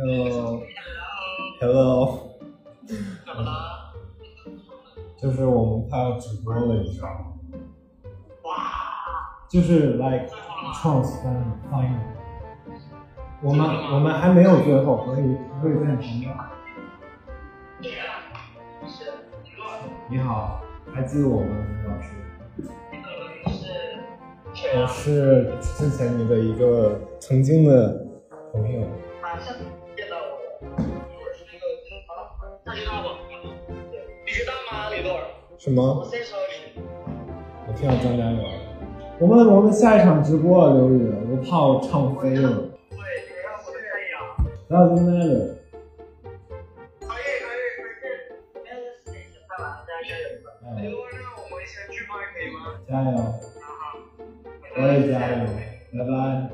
呃，Hello，怎么了？就是我们快要直播了，你知道吗？哇，就是 like transfer final，我们我们还没有最后，所以会在旁边。是你好，还记得我吗，老师？是我是之前你的一个曾经的朋友。马上见到我，我是那个他知道我，你知道吗，李洛？什么我？再说一句，我听到张嘉友。我们我们下一场直播啊，刘宇，我怕我唱飞了。对，你让我的太阳。Doesn't matter。可以可以可以，没有事情吃饭了，大家加油。哎刘洛让我们一起去拍可以吗？加油！好好，我也加油！拜拜。